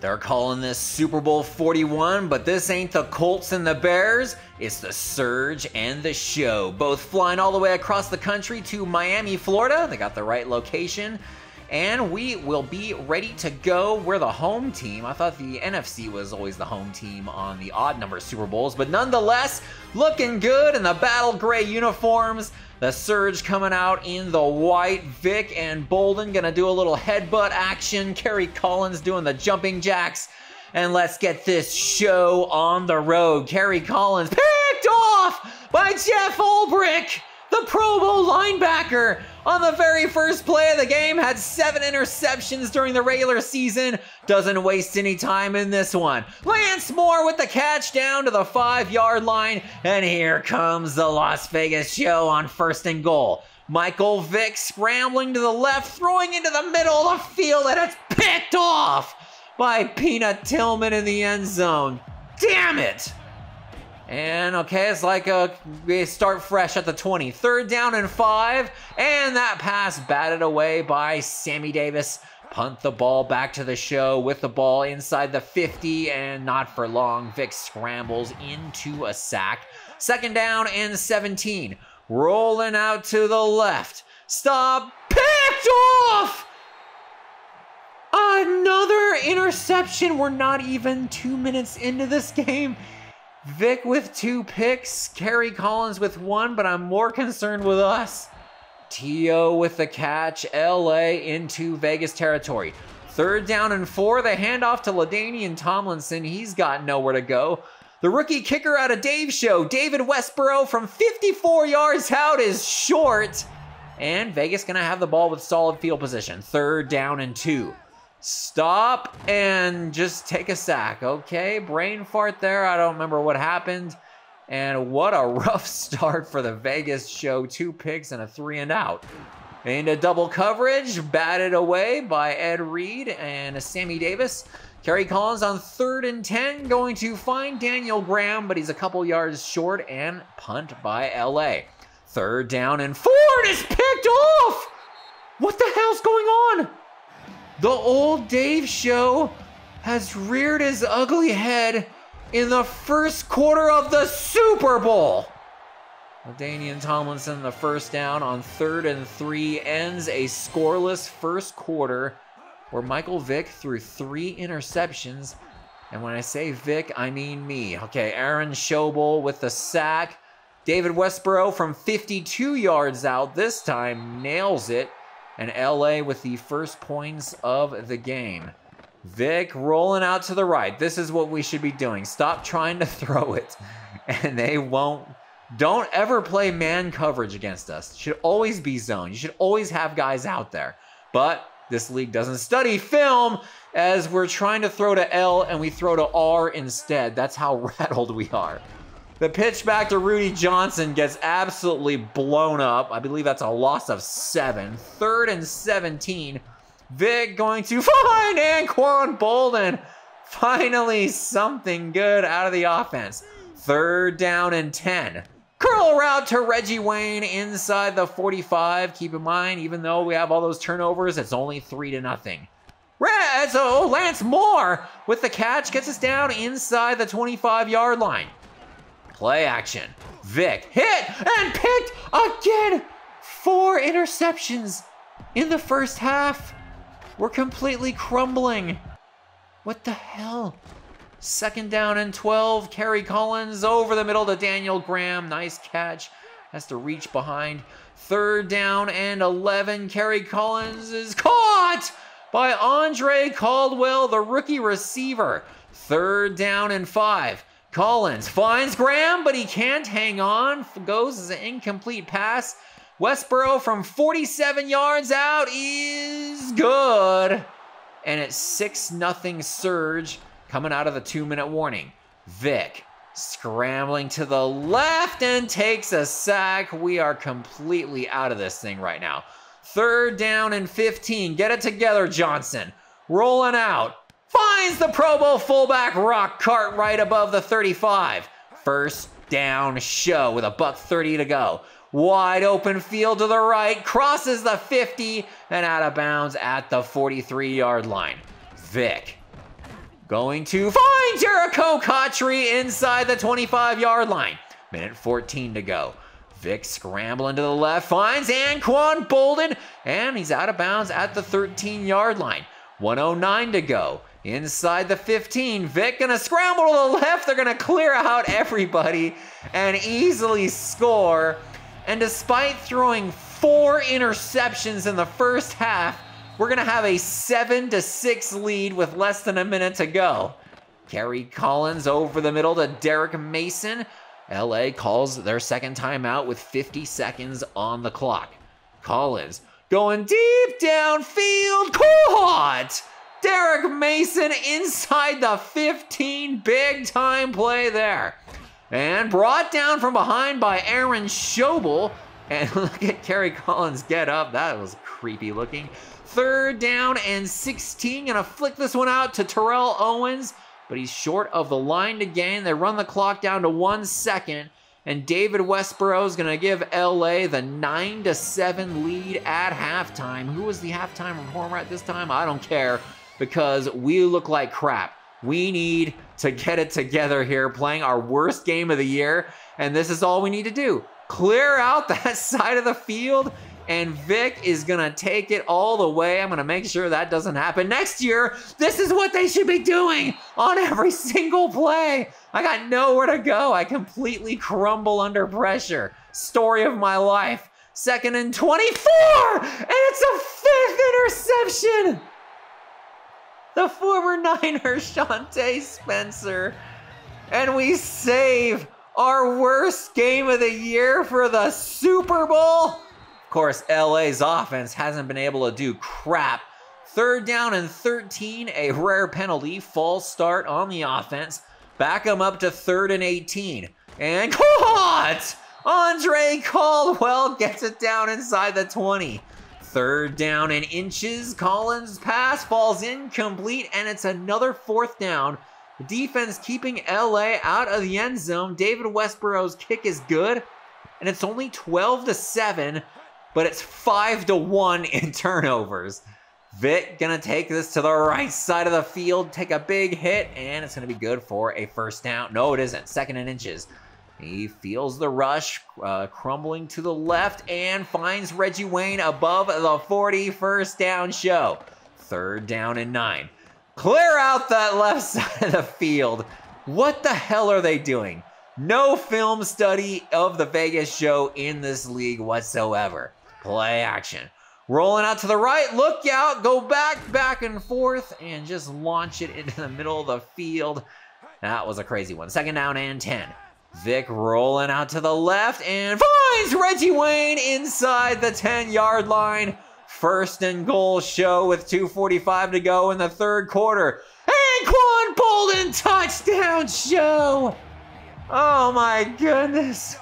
They're calling this Super Bowl 41, but this ain't the Colts and the Bears. It's the Surge and the Show. Both flying all the way across the country to Miami, Florida. They got the right location. And we will be ready to go. We're the home team. I thought the NFC was always the home team on the odd number Super Bowls, but nonetheless, looking good in the battle gray uniforms. The Surge coming out in the white. Vick and Boldin gonna do a little headbutt action. Kerry Collins doing the jumping jacks. And let's get this show on the road. Kerry Collins picked off by Jeff Ulbrich, the Pro Bowl linebacker on the very first play of the game, had seven interceptions during the regular season. Doesn't waste any time in this one. Lance Moore with the catch down to the five yard line. And here comes the Las Vegas show on first and goal. Michael Vick scrambling to the left, throwing into the middle of the field, and it's picked off by Peanut Tillman in the end zone. Damn it! And okay, it's like a we start fresh at the 20. Third down and five. And that pass batted away by Sammy Davis. Punt the ball back to the show with the ball inside the 50. And not for long, Vick scrambles into a sack. Second down and 17. Rolling out to the left. Stop. Picked off! Another interception. We're not even two minutes into this game. Vick with two picks, Kerry Collins with one, but I'm more concerned with us. T.O. with the catch, LA into Vegas territory. Third down and four, the handoff to LaDainian Tomlinson. He's got nowhere to go. The rookie kicker out of Dave's show, David Westboro from 54 yards out is short. And Vegas gonna have the ball with solid field position. Third down and two. Stop and just take a sack. Okay, brain fart there. I don't remember what happened. And what a rough start for the Vegas show. Two picks and a three and out. Into double coverage, batted away by Ed Reed and Sammy Davis. Kerry Collins on third and 10, going to find Daniel Graham, but he's a couple yards short and punt by LA. Third down and Ford is picked off! What the hell's going on? The old Dave show has reared his ugly head in the first quarter of the Super Bowl. Danian Tomlinson, the first down on third and three, ends a scoreless first quarter where Michael Vick threw three interceptions. And when I say Vick, I mean me. Okay, Aaron Schobel with the sack. David Westboro from 52 yards out this time nails it and LA with the first points of the game. Vick rolling out to the right. This is what we should be doing. Stop trying to throw it. And they won't. Don't ever play man coverage against us. Should always be zone. You should always have guys out there. But this league doesn't study film as we're trying to throw to L and we throw to R instead. That's how rattled we are. The pitch back to Rudi Johnson gets absolutely blown up. I believe that's a loss of seven. Third and 17. Vick going to find Anquan Boldin. Finally, something good out of the offense. Third down and 10. Curl route to Reggie Wayne inside the 45. Keep in mind, even though we have all those turnovers, it's only three to nothing. So oh, Lance Moore with the catch gets us down inside the 25 yard line. Play action. Vick hit and picked again. Four interceptions in the first half. We're completely crumbling. What the hell? Second down and 12. Kerry Collins over the middle to Daniel Graham. Nice catch. Has to reach behind. Third down and 11. Kerry Collins is caught by Andre Caldwell, the rookie receiver. Third down and five. Collins finds Graham, but he can't hang on. Goes as an incomplete pass. Westboro from 47 yards out is good. And it's 6 0 surge coming out of the two minute warning. Vick scrambling to the left and takes a sack. We are completely out of this thing right now. Third down and 15. Get it together, Johnson. Rolling out finds the Pro Bowl fullback Rock Cartwright above the 35. First down show with a buck 30 to go. Wide open field to the right, crosses the 50 and out of bounds at the 43 yard line. Vick going to find Jericho Cotchery inside the 25 yard line. Minute 14 to go. Vick scrambling to the left, finds Anquan Boldin, and he's out of bounds at the 13 yard line. 109 to go. Inside the 15, Vick gonna scramble to the left. They're gonna clear out everybody and easily score. And despite throwing four interceptions in the first half, we're gonna have a seven to six lead with less than a minute to go. Kerry Collins over the middle to Derrick Mason. LA calls their second timeout with 50 seconds on the clock. Collins going deep downfield, caught! Derrick Mason inside the 15, big time play there. And brought down from behind by Aaron Schobel. And look at Kerry Collins get up. That was creepy looking. Third down and 16. Gonna flick this one out to Terrell Owens, but he's short of the line to gain. They run the clock down to one second. And David Westboro is going to give LA the 9 to 7 lead at halftime. Who was the halftime performer at this time? I don't care because we look like crap. We need to get it together here, playing our worst game of the year. And this is all we need to do clear out that side of the field. And Vick is going to take it all the way. I'm going to make sure that doesn't happen next year. This is what they should be doing on every single play. I got nowhere to go. I completely crumble under pressure. Story of my life. Second and 24, and it's a fifth interception. The former Niner, Shawntae Spencer. And we save our worst game of the year for the Super Bowl. Of course, LA's offense hasn't been able to do crap. Third down and 13, a rare penalty, false start on the offense. Back them up to third and 18. And caught! Andre Caldwell gets it down inside the 20. Third down and inches. Collins' pass falls incomplete, and it's another fourth down the defense keeping LA out of the end zone. David Westboro's kick is good, and it's only 12 to 7, but it's 5 to 1 in turnovers. Vick gonna take this to the right side of the field, take a big hit, and it's gonna be good for a first down. No, it isn't. Second and inches. He feels the rush, uh, crumbling to the left, and finds Reggie Wayne above the 40 first down show. Third down and nine. Clear out that left side of the field. What the hell are they doing? No film study of the Vegas show in this league whatsoever. Play action. Rolling out to the right, look out, go back, back and forth, and just launch it into the middle of the field. That was a crazy one. Second down and 10. Vick rolling out to the left and finds Reggie Wayne inside the 10 yard line. First and goal show with 2.45 to go in the third quarter. Anquan Boldin touchdown show! Oh my goodness.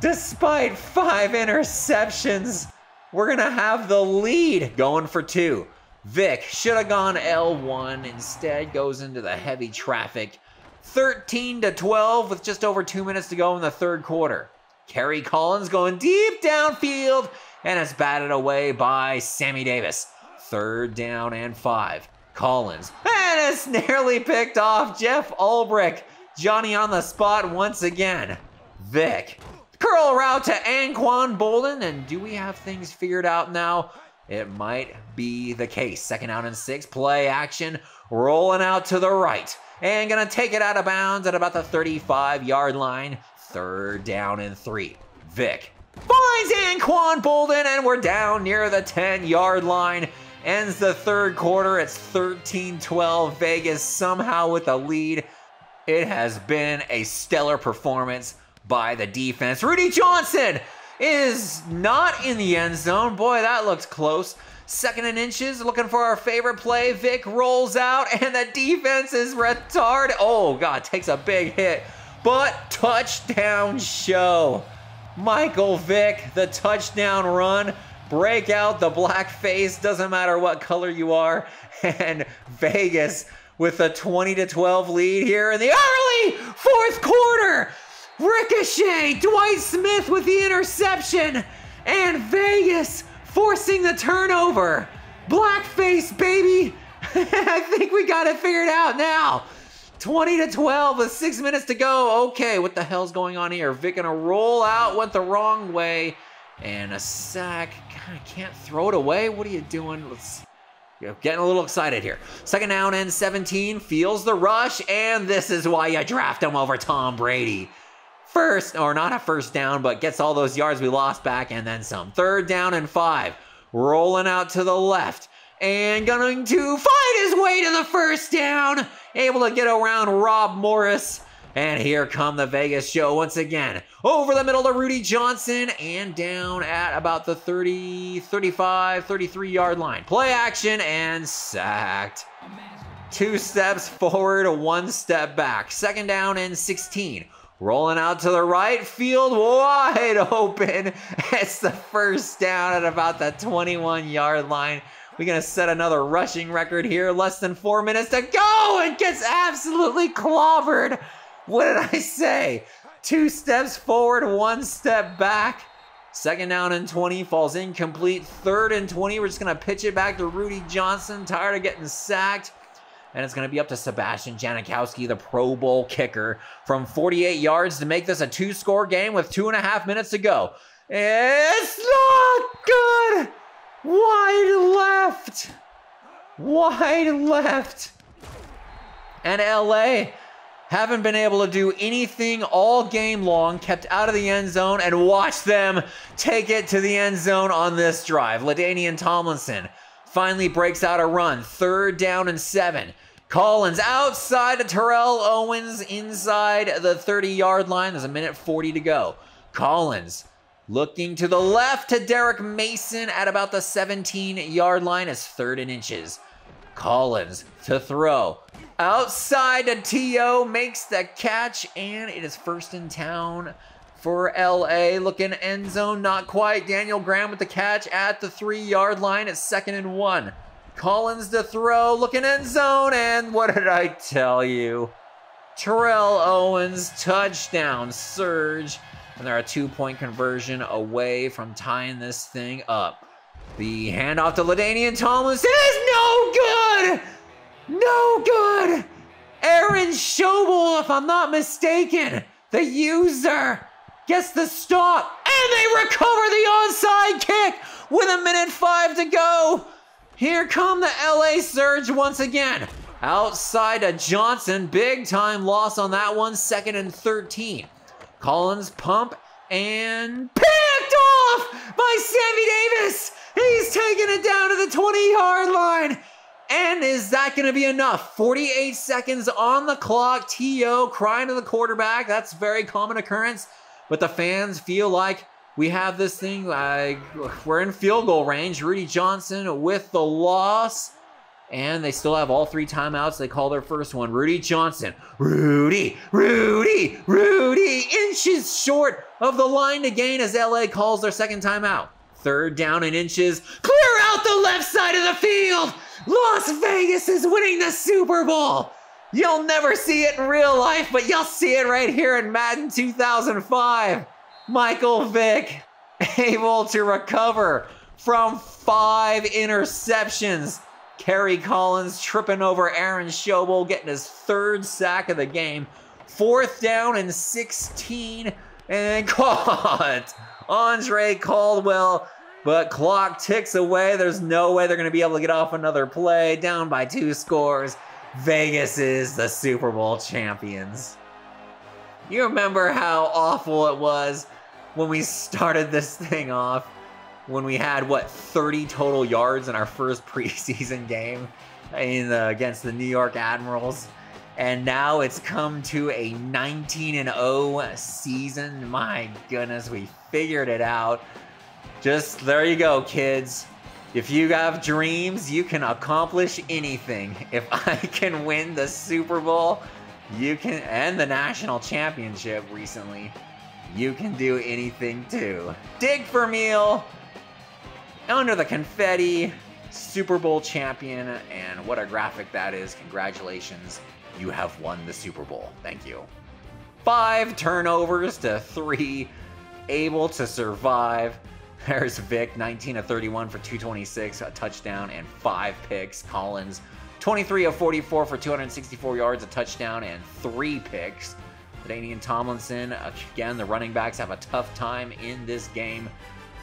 Despite five interceptions, we're going to have the lead going for two. Vick should have gone L1, instead goes into the heavy traffic. 13 to 12 with just over two minutes to go in the third quarter. Kerry Collins going deep downfield and it's batted away by Sammy Davis. Third down and five. Collins, and it's nearly picked off. Jeff Ulbrich, Johnny on the spot once again. Vick, curl route to Anquan Boldin, and do we have things figured out now? It might be the case. Second out and six, play action, rolling out to the right, and gonna take it out of bounds at about the 35 yard line. Third down and three. Vick finds Anquan Boldin, and we're down near the 10 yard line. Ends the third quarter. It's 13 12. Vegas somehow with a lead. It has been a stellar performance by the defense. Rudi Johnson is not in the end zone. Boy, that looks close. Second and inches, looking for our favorite play. Vick rolls out, and the defense is retarded. Oh, God, takes a big hit. But touchdown show. Michael Vick, the touchdown run. Break out the black face, doesn't matter what color you are. And Vegas with a 20 to 12 lead here in the early fourth quarter. Ricochet, Dwight Smith with the interception, and Vegas forcing the turnover. Blackface, baby. I think we got it figured out now. 20 to 12 with six minutes to go. Okay, what the hell's going on here? Vick gonna roll out, went the wrong way. And a sack. God, I can't throw it away. What are you doing? Let's you know, getting a little excited here. Second down and 17, feels the rush, and this is why you draft him over Tom Brady. First, or not a first down, but gets all those yards we lost back and then some. Third down and five, rolling out to the left, and going to find his way to the first down, able to get around Rob Morris. And here come the Vegas show once again. Over the middle to Rudi Johnson and down at about the 30, 35, 33 yard line. Play action and sacked. Two steps forward, one step back. Second down and 16. Rolling out to the right field, wide open. It's the first down at about the 21 yard line. We're going to set another rushing record here. Less than four minutes to go and gets absolutely clobbered what did I say? Two steps forward, one step back. Second down and 20 falls incomplete. Third and 20, we're just going to pitch it back to Rudi Johnson. Tired of getting sacked. And it's going to be up to Sebastian Janikowski, the Pro Bowl kicker, from 48 yards to make this a two score game with two and a half minutes to go. It's not good. Wide left. Wide left. And LA haven't been able to do anything all game long, kept out of the end zone, and watch them take it to the end zone on this drive. LaDainian Tomlinson finally breaks out a run, third down and seven. Collins outside of Terrell Owens inside the 30 yard line. There's a minute 40 to go. Collins looking to the left to Derrick Mason at about the 17 yard line as third and inches. Collins to throw. Outside to T.O. makes the catch, and it is first in town for LA. Looking end zone, not quite. Daniel Graham with the catch at the three yard line. It's second and one. Collins to throw, looking end zone, and what did I tell you? Terrell Owens touchdown surge, and they're a two point conversion away from tying this thing up. The handoff to LaDainian Tomlinson is no good! No good! Aaron Schobel, if I'm not mistaken, the user, gets the stop, and they recover the onside kick with a minute five to go. Here come the LA Surge once again. Outside of Johnson, big time loss on that one, second and 13. Collins pump and picked off by Sammy Davis. He's taking it down to the 20 yard line. And is that going to be enough? 48 seconds on the clock. T.O. crying to the quarterback. That's very common occurrence. But the fans feel like we have this thing like we're in field goal range. Rudi Johnson with the loss. And they still have all three timeouts. They call their first one. Rudi Johnson. Rudy, Rudy, Rudy. Inches short of the line to gain as LA calls their second timeout. Third down and inches. Clear out the left side of the field. Las Vegas is winning the Super Bowl. You'll never see it in real life, but you'll see it right here in Madden 2005. Michael Vick able to recover from five interceptions. Kerry Collins tripping over Aaron Schobel, getting his third sack of the game. Fourth down and 16, and caught. Andre Caldwell but clock ticks away. There's no way they're going to be able to get off another play. Down by two scores. Vegas is the Super Bowl champions. You remember how awful it was when we started this thing off? When we had, what, 30 total yards in our first preseason game in the, against the New York Admirals? And now it's come to a 19 and 0 season. My goodness, we figured it out. Just there you go, kids. If you have dreams, you can accomplish anything. If I can win the Super Bowl, you can, and the national championship recently, you can do anything too. Dig for meal, under the confetti, Super Bowl champion, and what a graphic that is. Congratulations, you have won the Super Bowl. Thank you. Five turnovers to three, able to survive. There's Vick, 19 of 31 for 226, a touchdown and five picks. Collins, 23 of 44 for 264 yards, a touchdown, and three picks. LaDainian Tomlinson, again, the running backs have a tough time in this game.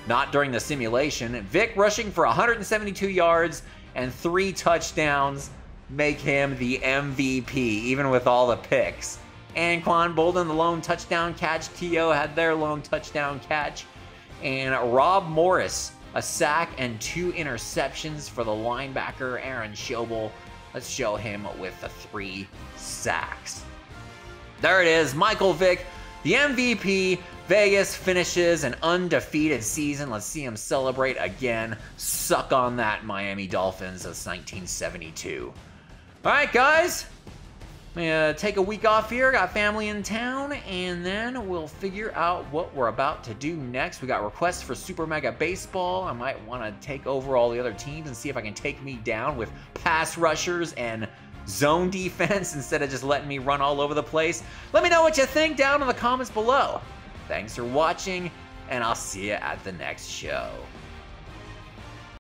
Not during the simulation. Vick rushing for 172 yards and three touchdowns make him the MVP, even with all the picks. Anquan Boldin, the lone touchdown catch. T.O. had their lone touchdown catch. And Rob Morris, a sack and two interceptions for the linebacker, Aaron Schobel. Let's show him with the three sacks. There it is, Michael Vick, the MVP. Vegas finishes an undefeated season. Let's see him celebrate again. Suck on that, Miami Dolphins of 1972. All right, guys. I'm gonna uh, take a week off here. Got family in town, and then we'll figure out what we're about to do next. We got requests for Super Mega Baseball. I might want to take over all the other teams and see if I can take me down with pass rushers and zone defense instead of just letting me run all over the place. Let me know what you think down in the comments below. Thanks for watching, and I'll see you at the next show.